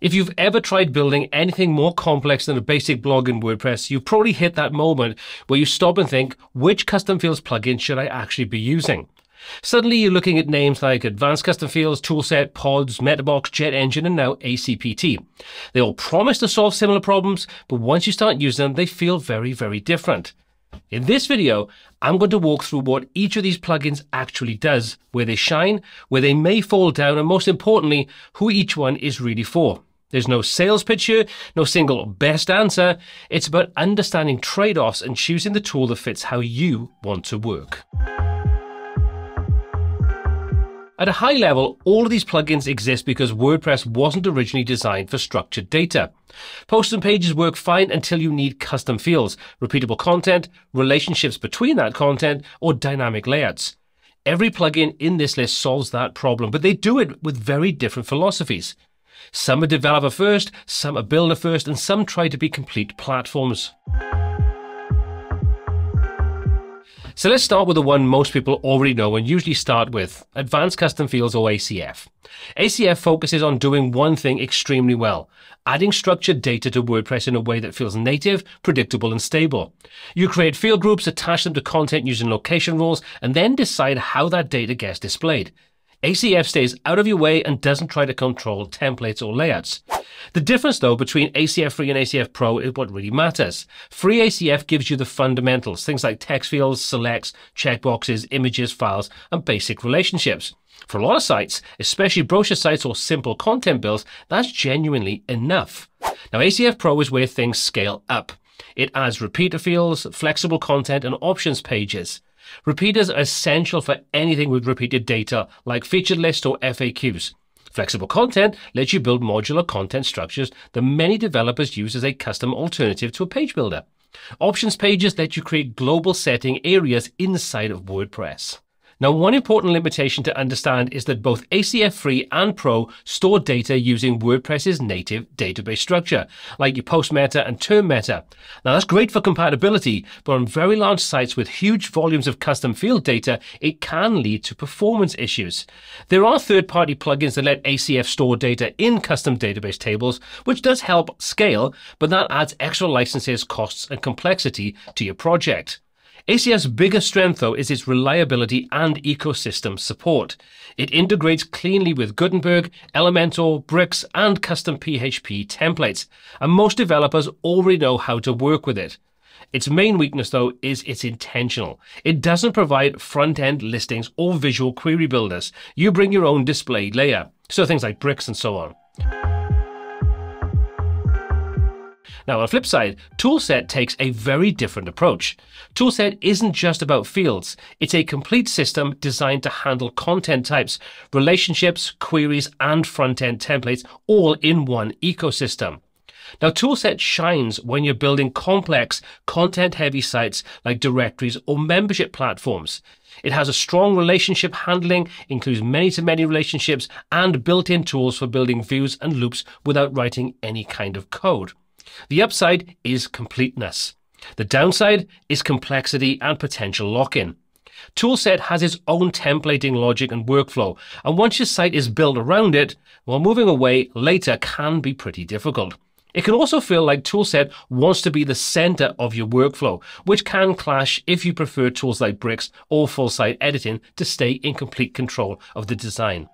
If you've ever tried building anything more complex than a basic blog in WordPress, you've probably hit that moment where you stop and think, which custom fields plugin should I actually be using? Suddenly you're looking at names like Advanced Custom Fields, Toolset, Pods, Metabox, Jet Engine, and now ACPT. They all promise to solve similar problems, but once you start using them, they feel very, very different. In this video, I'm going to walk through what each of these plugins actually does, where they shine, where they may fall down, and most importantly, who each one is really for. There's no sales pitch here, no single best answer. It's about understanding trade offs and choosing the tool that fits how you want to work. At a high level, all of these plugins exist because WordPress wasn't originally designed for structured data. Posts and pages work fine until you need custom fields, repeatable content, relationships between that content, or dynamic layouts. Every plugin in this list solves that problem, but they do it with very different philosophies. Some are developer first, some are builder first, and some try to be complete platforms. So let's start with the one most people already know and usually start with Advanced Custom Fields or ACF. ACF focuses on doing one thing extremely well, adding structured data to WordPress in a way that feels native, predictable, and stable. You create field groups, attach them to content using location rules, and then decide how that data gets displayed. ACF stays out of your way and doesn't try to control templates or layouts. The difference though between ACF Free and ACF Pro is what really matters. Free ACF gives you the fundamentals, things like text fields, selects, checkboxes, images, files, and basic relationships. For a lot of sites, especially brochure sites or simple content builds, that's genuinely enough. Now ACF Pro is where things scale up. It adds repeater fields, flexible content, and options pages. Repeaters are essential for anything with repeated data, like featured lists or FAQs. Flexible content lets you build modular content structures that many developers use as a custom alternative to a page builder. Options pages let you create global setting areas inside of WordPress. Now, one important limitation to understand is that both ACF Free and Pro store data using WordPress's native database structure, like your post meta and term meta. Now, that's great for compatibility, but on very large sites with huge volumes of custom field data, it can lead to performance issues. There are third party plugins that let ACF store data in custom database tables, which does help scale, but that adds extra licenses, costs, and complexity to your project. ACF's biggest strength, though, is its reliability and ecosystem support. It integrates cleanly with Gutenberg, Elementor, Bricks, and custom PHP templates, and most developers already know how to work with it. Its main weakness, though, is it's intentional. It doesn't provide front-end listings or visual query builders. You bring your own display layer, so things like bricks and so on. Now, on the flip side, Toolset takes a very different approach. Toolset isn't just about fields, it's a complete system designed to handle content types, relationships, queries, and front end templates all in one ecosystem. Now, Toolset shines when you're building complex, content heavy sites like directories or membership platforms. It has a strong relationship handling, includes many to many relationships, and built in tools for building views and loops without writing any kind of code. The upside is completeness. The downside is complexity and potential lock-in. Toolset has its own templating logic and workflow, and once your site is built around it, well, moving away later can be pretty difficult. It can also feel like Toolset wants to be the center of your workflow, which can clash if you prefer tools like Bricks or full site editing to stay in complete control of the design.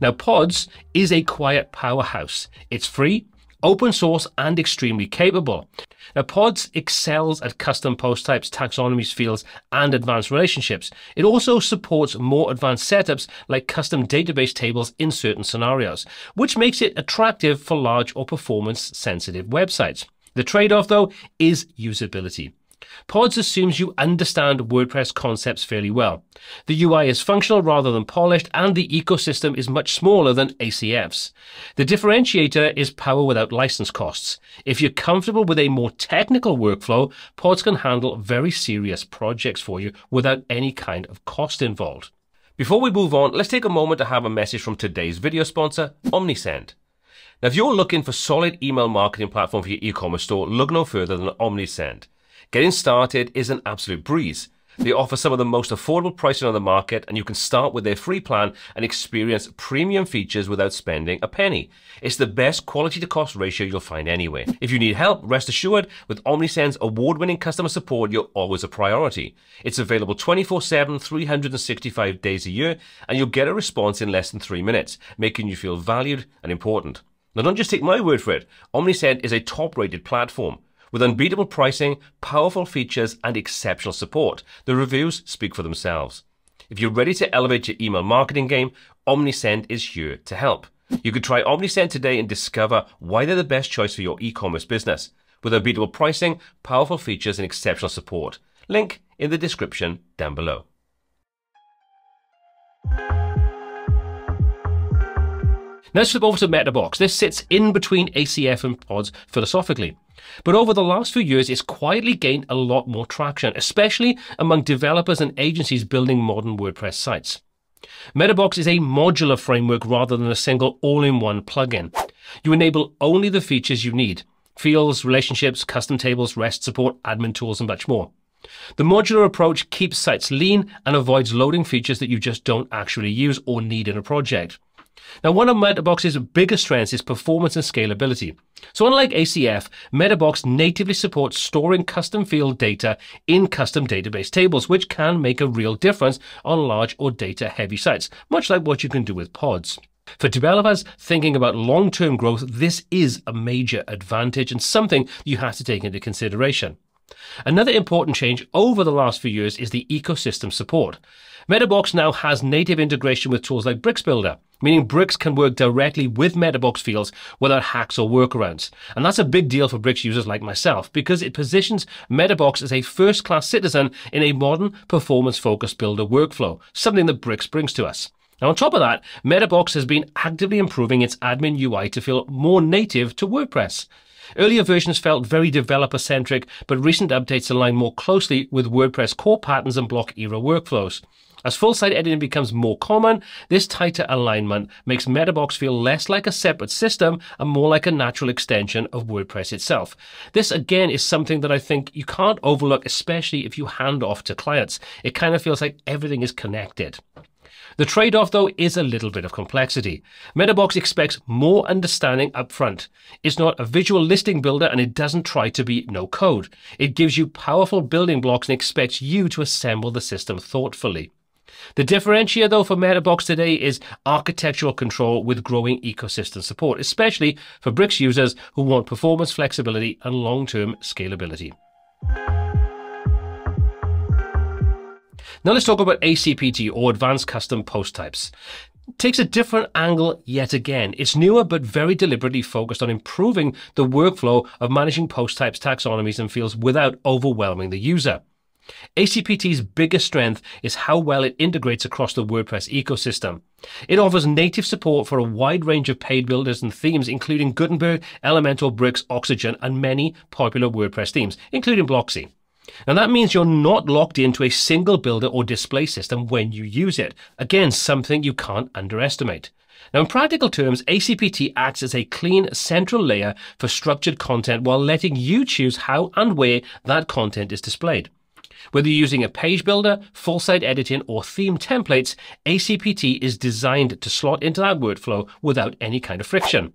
Now, Pods is a quiet powerhouse. It's free, open source, and extremely capable. Now, Pods excels at custom post types, taxonomies, fields, and advanced relationships. It also supports more advanced setups like custom database tables in certain scenarios, which makes it attractive for large or performance sensitive websites. The trade off, though, is usability. Pods assumes you understand WordPress concepts fairly well. The UI is functional rather than polished, and the ecosystem is much smaller than ACF's. The differentiator is power without license costs. If you're comfortable with a more technical workflow, Pods can handle very serious projects for you without any kind of cost involved. Before we move on, let's take a moment to have a message from today's video sponsor, Omnisend. Now, if you're looking for solid email marketing platform for your e-commerce store, look no further than Omnisend. Getting started is an absolute breeze. They offer some of the most affordable pricing on the market, and you can start with their free plan and experience premium features without spending a penny. It's the best quality to cost ratio you'll find anywhere. If you need help, rest assured, with OmniSend's award winning customer support, you're always a priority. It's available 24 7, 365 days a year, and you'll get a response in less than three minutes, making you feel valued and important. Now, don't just take my word for it. OmniSend is a top rated platform. With unbeatable pricing, powerful features, and exceptional support, the reviews speak for themselves. If you're ready to elevate your email marketing game, OmniSend is here to help. You could try OmniSend today and discover why they're the best choice for your e-commerce business. With unbeatable pricing, powerful features, and exceptional support. Link in the description down below. Now let's flip over to MetaBox. This sits in between ACF and Pods philosophically. But over the last few years, it's quietly gained a lot more traction, especially among developers and agencies building modern WordPress sites. MetaBox is a modular framework rather than a single all-in-one plugin. You enable only the features you need. Fields, relationships, custom tables, REST support, admin tools, and much more. The modular approach keeps sites lean and avoids loading features that you just don't actually use or need in a project. Now, one of MetaBox's biggest strengths is performance and scalability. So unlike ACF, MetaBox natively supports storing custom field data in custom database tables, which can make a real difference on large or data heavy sites, much like what you can do with pods. For developers thinking about long-term growth, this is a major advantage and something you have to take into consideration. Another important change over the last few years is the ecosystem support. MetaBox now has native integration with tools like Bricks Builder, meaning Bricks can work directly with MetaBox fields without hacks or workarounds. And that's a big deal for Bricks users like myself because it positions MetaBox as a first class citizen in a modern performance focused builder workflow, something that Bricks brings to us. Now, on top of that, MetaBox has been actively improving its admin UI to feel more native to WordPress. Earlier versions felt very developer centric, but recent updates align more closely with WordPress core patterns and block era workflows. As full site editing becomes more common, this tighter alignment makes MetaBox feel less like a separate system and more like a natural extension of WordPress itself. This again is something that I think you can't overlook, especially if you hand off to clients. It kind of feels like everything is connected. The trade off, though, is a little bit of complexity. MetaBox expects more understanding up front. It's not a visual listing builder and it doesn't try to be no code. It gives you powerful building blocks and expects you to assemble the system thoughtfully. The differentiator, though, for MetaBox today is architectural control with growing ecosystem support, especially for Bricks users who want performance, flexibility, and long term scalability. Now let's talk about ACPT or Advanced Custom Post Types takes a different angle yet again. It's newer but very deliberately focused on improving the workflow of managing post types, taxonomies, and fields without overwhelming the user. ACPT's biggest strength is how well it integrates across the WordPress ecosystem. It offers native support for a wide range of paid builders and themes, including Gutenberg, Elementor, Bricks, Oxygen, and many popular WordPress themes, including Blocksy. Now that means you're not locked into a single builder or display system when you use it. Again, something you can't underestimate. Now, in practical terms, ACPT acts as a clean central layer for structured content while letting you choose how and where that content is displayed. Whether you're using a page builder, full site editing, or theme templates, ACPT is designed to slot into that workflow without any kind of friction.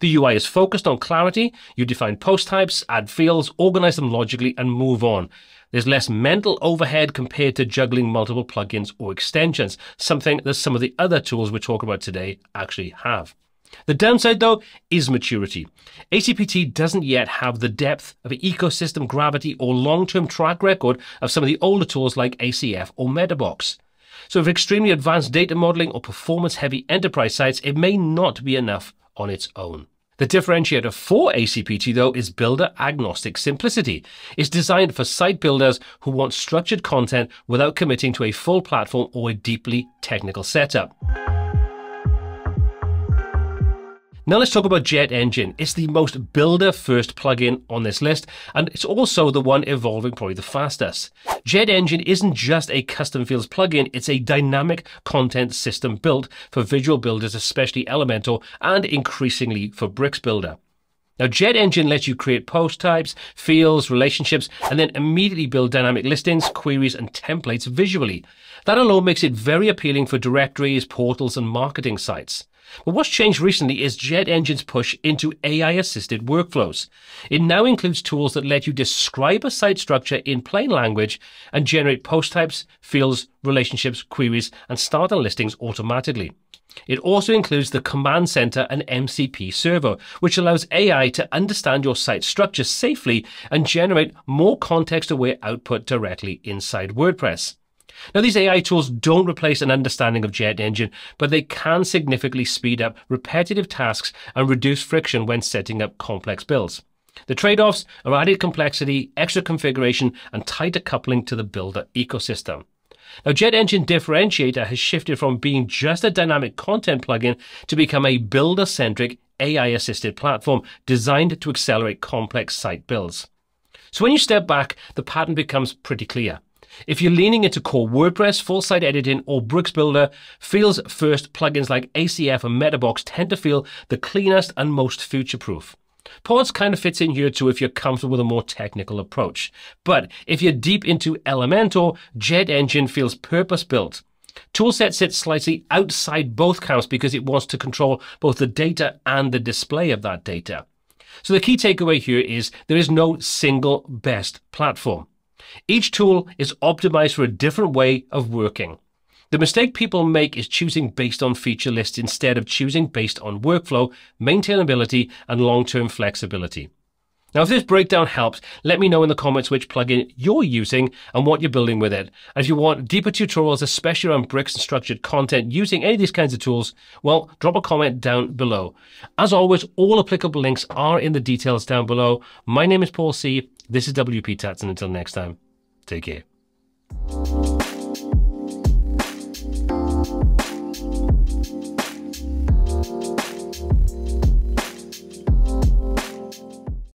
The UI is focused on clarity. You define post types, add fields, organize them logically, and move on. There's less mental overhead compared to juggling multiple plugins or extensions, something that some of the other tools we're talking about today actually have. The downside, though, is maturity. ACPT doesn't yet have the depth of ecosystem gravity or long term track record of some of the older tools like ACF or MetaBox. So, for extremely advanced data modeling or performance heavy enterprise sites, it may not be enough on its own. The differentiator for ACPT, though, is builder agnostic simplicity. It's designed for site builders who want structured content without committing to a full platform or a deeply technical setup. Now let's talk about Jet Engine. It's the most builder first plugin on this list, and it's also the one evolving probably the fastest. Jet Engine isn't just a custom fields plugin, it's a dynamic content system built for visual builders, especially Elementor, and increasingly for Bricks Builder. Now, Jet Engine lets you create post types, fields, relationships, and then immediately build dynamic listings, queries, and templates visually. That alone makes it very appealing for directories, portals, and marketing sites. But what's changed recently is Jet Engine's push into AI assisted workflows. It now includes tools that let you describe a site structure in plain language and generate post types, fields, relationships, queries, and starter listings automatically. It also includes the Command Center and MCP server, which allows AI to understand your site structure safely and generate more context aware output directly inside WordPress. Now, these AI tools don't replace an understanding of Jet Engine, but they can significantly speed up repetitive tasks and reduce friction when setting up complex builds. The trade offs are added complexity, extra configuration, and tighter coupling to the builder ecosystem. Now, Jet Engine Differentiator has shifted from being just a dynamic content plugin to become a builder centric AI assisted platform designed to accelerate complex site builds. So, when you step back, the pattern becomes pretty clear. If you're leaning into core WordPress, full site editing, or Bricks Builder, Fields First plugins like ACF and Metabox tend to feel the cleanest and most future proof. Pods kind of fits in here too if you're comfortable with a more technical approach. But if you're deep into Elementor, Jet Engine feels purpose built. Toolset sits slightly outside both camps because it wants to control both the data and the display of that data. So the key takeaway here is there is no single best platform. Each tool is optimized for a different way of working. The mistake people make is choosing based on feature lists instead of choosing based on workflow, maintainability, and long-term flexibility. Now, if this breakdown helps, let me know in the comments which plugin you're using and what you're building with it. And if you want deeper tutorials, especially on bricks and structured content using any of these kinds of tools, well, drop a comment down below. As always, all applicable links are in the details down below. My name is Paul C. This is WP Tuts, and until next time, take care.